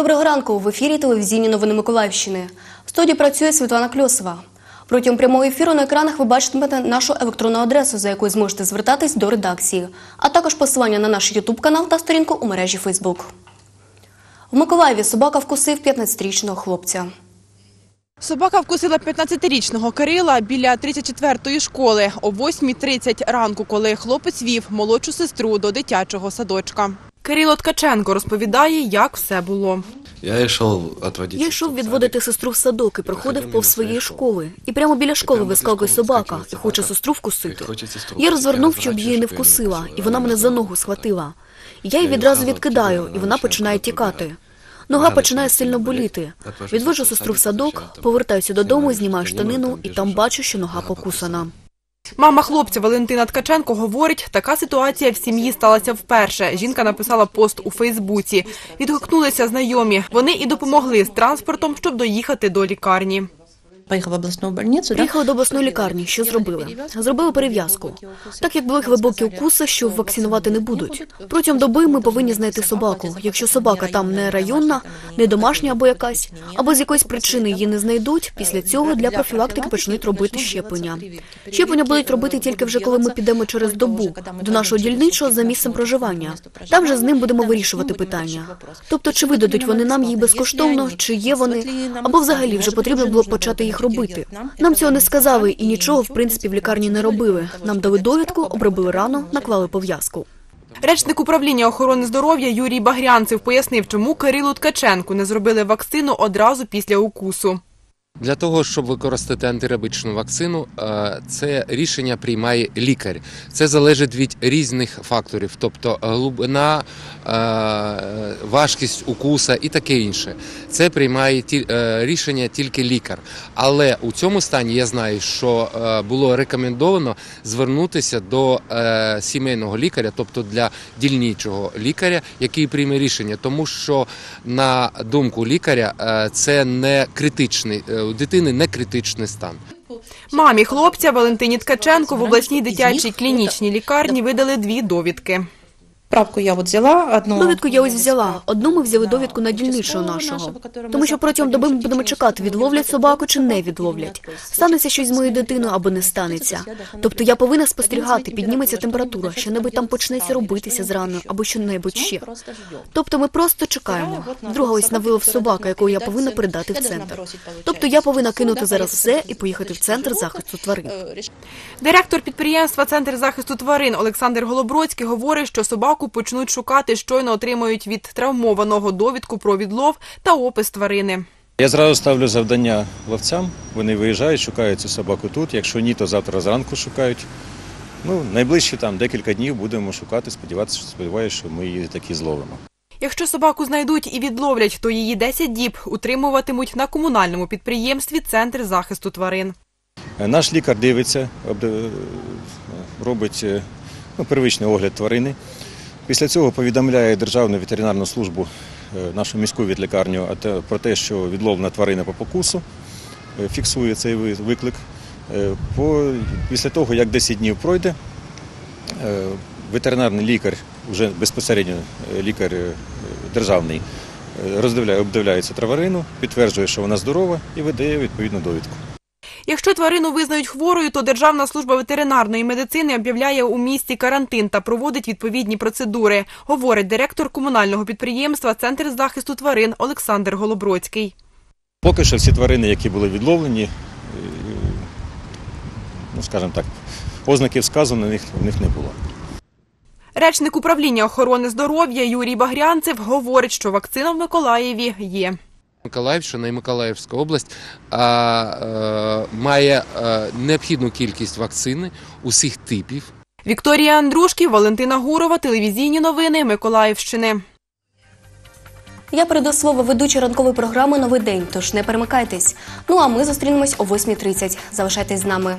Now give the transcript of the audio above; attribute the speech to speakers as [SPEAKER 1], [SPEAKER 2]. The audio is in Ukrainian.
[SPEAKER 1] Доброго ранку. В ефірі телевізійні новини Миколаївщини. В студії працює Світлана Кльосова. Протягом прямого ефіру на екранах ви бачитимете нашу електронну адресу, за якою зможете звертатись до редакції, а також посилання на наш Ютуб канал та сторінку у мережі Фейсбук. В Миколаєві собака вкусив 15-річного хлопця.
[SPEAKER 2] Собака вкусила 15-річного Кирила біля 34-ї школи о 8.30 ранку, коли хлопець вів молодшу сестру до дитячого садочка. Кирило Ткаченко розповідає, як все було.
[SPEAKER 3] Я йшов відводити.
[SPEAKER 4] Я йшов відводити сестру в садок і проходив повз своєї школи. І прямо біля школи вискакує собака і хоче сестру вкусити. Я розвернув, щоб її не вкусила, і вона мене за ногу схватила. Я її відразу відкидаю, і вона починає тікати. Нога починає сильно боліти. Відводжу сестру в садок, повертаюся додому, знімаю штанину, і там бачу, що нога покусана.
[SPEAKER 2] Мама хлопця Валентина Ткаченко говорить, така ситуація в сім'ї сталася вперше. Жінка написала пост у Фейсбуці. Відгукнулися знайомі. Вони і допомогли з транспортом, щоб доїхати до лікарні.
[SPEAKER 5] Поїхав в обласну больницю. да?
[SPEAKER 4] Приїхали до обласної лікарні. Що зробили? Зробили перев'язку. Так як були глибокі укуси, що вакцинувати не будуть. Протягом доби ми повинні знайти собаку. Якщо собака там не районна, не домашня або якась, або з якоїсь причини її не знайдуть, після цього для профілактики почнуть робити щеплення. Щеплення будуть робити тільки вже коли ми підемо через добу до нашого дільничого за місцем проживання. Там же з ним будемо вирішувати питання. Тобто, чи видадуть вони нам їх безкоштовно, чи є вони, або взагалі вже потрібно було почати їх робити. Нам цього не сказали і нічого в принципі в лікарні не робили. Нам дали довідку, обробили рану, наклали пов'язку.
[SPEAKER 2] Речник управління охорони здоров'я Юрій Багрянцев пояснив, чому Кирилу Ткаченку не зробили вакцину одразу після укусу.
[SPEAKER 3] Для того, щоб використати антирабичну вакцину, е, це рішення приймає лікар. Це залежить від різних факторів, тобто глибина, е, важкість укуса і таке інше. Це приймає е, рішення тільки лікар. Але у цьому стані я знаю, що було рекомендовано звернутися до сімейного лікаря, тобто для дільничого лікаря, який прийме рішення, тому що на думку лікаря це не критичний у дитини не критичний стан.
[SPEAKER 2] Мамі хлопця Валентині Ткаченко в обласній дитячій клінічній лікарні видали дві довідки.
[SPEAKER 5] Справку я от взяла одну.
[SPEAKER 4] Довідку я ось взяла. Одну ми взяли довідку на дільничого нашого. Тому що протягом доби ми будемо чекати, відловлять собаку чи не відловлять. Станеться щось з моєю дитиною або не станеться. Тобто я повинна спостерігати, підніметься температура, що-небудь там почнеться робитися з раною або що-небудь ще. Тобто ми просто чекаємо. Друга ось на вилов собака, яку я повинна передати в центр. Тобто я повинна кинути зараз все і поїхати в центр захисту тварин.
[SPEAKER 2] Директор підприємства Центр захисту тварин Олександр Голобродський говорить, що собаку почнуть шукати, щойно отримають від травмованого довідку про відлов та опис тварини.
[SPEAKER 6] Я зразу ставлю завдання ловцям. Вони виїжджають, шукають цю собаку тут. Якщо ні, то завтра зранку шукають. Ну, найближчі там декілька днів будемо шукати, сподіватися, сподіваюся, що ми її таки зловимо.
[SPEAKER 2] Якщо собаку знайдуть і відловлять, то її 10 діб утримуватимуть на комунальному підприємстві Центр захисту тварин.
[SPEAKER 6] Е, Наш лікар дивиться, робить е, ну, первичний огляд тварини. Після цього повідомляє Державну ветеринарну службу, е, нашу міську те- про те, що відловлена тварина по покусу, е, фіксує цей виклик. Е, після того, як 10 днів пройде, ветеринарний лікар, вже безпосередньо лікар державний, роздивляє, обдивляється тварину, підтверджує, що вона здорова і видає відповідну довідку.
[SPEAKER 2] Якщо тварину визнають хворою, то Державна служба ветеринарної медицини об'являє у місті карантин та проводить відповідні процедури, говорить директор комунального підприємства Центр захисту тварин Олександр Голобродський.
[SPEAKER 6] Поки що всі тварини, які були відловлені, е, ну скажімо так, ознаків сказу на них, в них не було.
[SPEAKER 2] Речник управління охорони здоров'я Юрій Багрянцев говорить, що вакцина в Миколаєві є.
[SPEAKER 3] Миколаївщина і Миколаївська область а, е, має е, необхідну кількість вакцини усіх типів.
[SPEAKER 2] Вікторія Андрушки, Валентина Гурова, телевізійні новини Миколаївщини.
[SPEAKER 1] Я передаю слово ведучій ранкової програми Новий день, тож не перемикайтесь. Ну а ми зустрінемось о 8.30. Залишайтесь з нами.